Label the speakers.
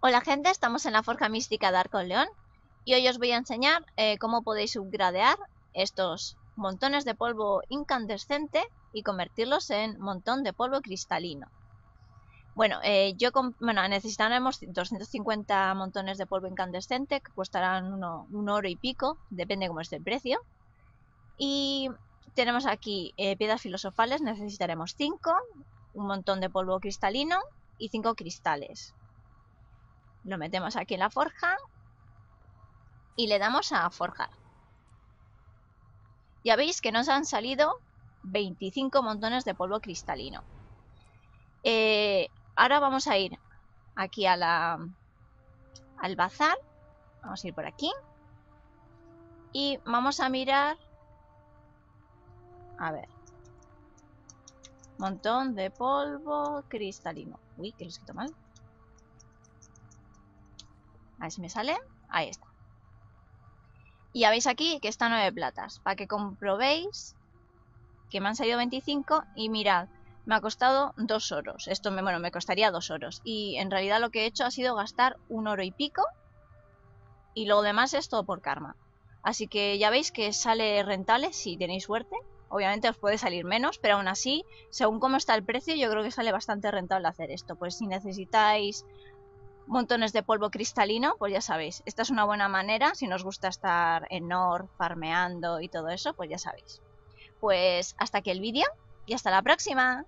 Speaker 1: Hola gente, estamos en la Forja Mística de Arco León y hoy os voy a enseñar eh, cómo podéis upgradear estos montones de polvo incandescente y convertirlos en montón de polvo cristalino. Bueno, eh, yo bueno, necesitaremos 250 montones de polvo incandescente que costarán un oro y pico, depende cómo esté el precio. Y tenemos aquí eh, piedras filosofales, necesitaremos 5, un montón de polvo cristalino y 5 cristales. Lo metemos aquí en la forja y le damos a forjar. Ya veis que nos han salido 25 montones de polvo cristalino. Eh, ahora vamos a ir aquí a la, al bazar. Vamos a ir por aquí. Y vamos a mirar... A ver. Montón de polvo cristalino. Uy, que lo he escrito mal. A ver si me sale. Ahí está. Y ya veis aquí que está 9 platas. Para que comprobéis que me han salido 25 y mirad, me ha costado 2 oros. Esto me, bueno, me costaría 2 oros. Y en realidad lo que he hecho ha sido gastar un oro y pico. Y lo demás es todo por karma. Así que ya veis que sale rentable si tenéis suerte. Obviamente os puede salir menos, pero aún así, según cómo está el precio, yo creo que sale bastante rentable hacer esto. Pues si necesitáis montones de polvo cristalino, pues ya sabéis, esta es una buena manera, si nos gusta estar en Nord, farmeando y todo eso, pues ya sabéis. Pues hasta aquí el vídeo y hasta la próxima.